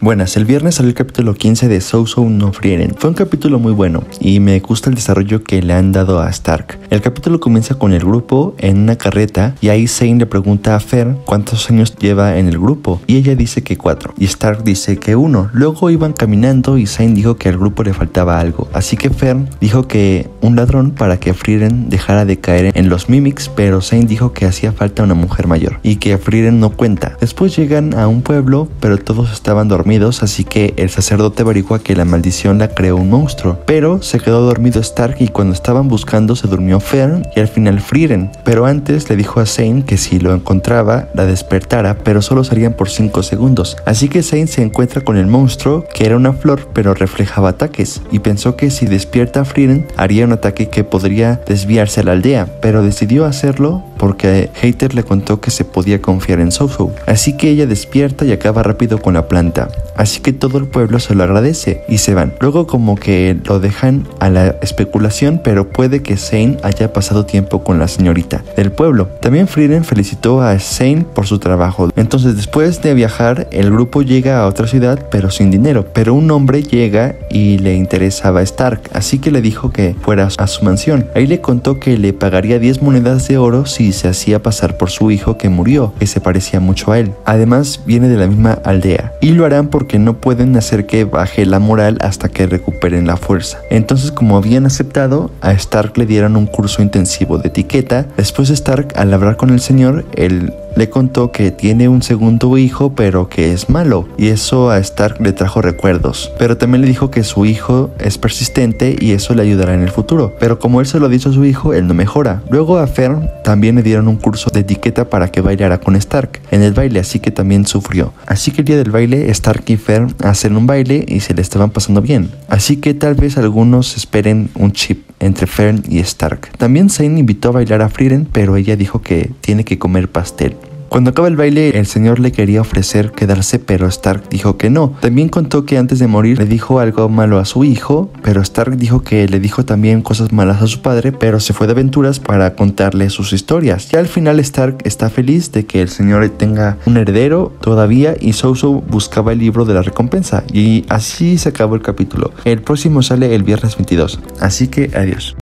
Buenas, el viernes salió el capítulo 15 de So No Frieren. Fue un capítulo muy bueno y me gusta el desarrollo que le han dado a Stark. El capítulo comienza con el grupo en una carreta y ahí Zane le pregunta a Fer cuántos años lleva en el grupo y ella dice que cuatro y Stark dice que uno. Luego iban caminando y Zane dijo que al grupo le faltaba algo, así que Fer dijo que un ladrón para que Frieren dejara de caer en los mimics, pero Zane dijo que hacía falta una mujer mayor y que Frieren no cuenta. Después llegan a un pueblo, pero todos estaban dormidos así que el sacerdote averigua que la maldición la creó un monstruo. Pero se quedó dormido Stark y cuando estaban buscando se durmió Fern y al final Frieren. Pero antes le dijo a Zane que si lo encontraba la despertara, pero solo salían por 5 segundos. Así que Zane se encuentra con el monstruo, que era una flor pero reflejaba ataques, y pensó que si despierta a Frieren haría un ataque que podría desviarse a la aldea, pero decidió hacerlo porque Hater le contó que se podía confiar en Soso. Así que ella despierta y acaba rápido con la planta. Así que todo el pueblo se lo agradece y se van. Luego como que lo dejan a la especulación, pero puede que Zane haya pasado tiempo con la señorita del pueblo. También Frieden felicitó a Zane por su trabajo. Entonces después de viajar, el grupo llega a otra ciudad pero sin dinero. Pero un hombre llega y le interesaba a Stark, así que le dijo que fuera a su mansión. Ahí le contó que le pagaría 10 monedas de oro si se hacía pasar por su hijo que murió, que se parecía mucho a él. Además viene de la misma aldea y lo harán porque no pueden hacer que baje la moral hasta que recuperen la fuerza. Entonces como habían aceptado, a Stark le dieron un curso intensivo de etiqueta. Después Stark al hablar con el señor, el le contó que tiene un segundo hijo pero que es malo y eso a Stark le trajo recuerdos. Pero también le dijo que su hijo es persistente y eso le ayudará en el futuro. Pero como él se lo dicho a su hijo, él no mejora. Luego a Fern también le dieron un curso de etiqueta para que bailara con Stark en el baile, así que también sufrió. Así que el día del baile, Stark y Fern hacen un baile y se le estaban pasando bien. Así que tal vez algunos esperen un chip entre Fern y Stark. También Zane invitó a bailar a Frieren, pero ella dijo que tiene que comer pastel. Cuando acaba el baile, el señor le quería ofrecer quedarse, pero Stark dijo que no. También contó que antes de morir le dijo algo malo a su hijo, pero Stark dijo que le dijo también cosas malas a su padre, pero se fue de aventuras para contarle sus historias. Y al final Stark está feliz de que el señor tenga un heredero todavía y Soso buscaba el libro de la recompensa. Y así se acabó el capítulo. El próximo sale el viernes 22. Así que adiós.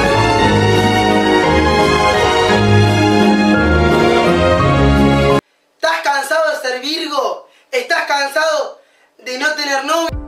De no tener novio?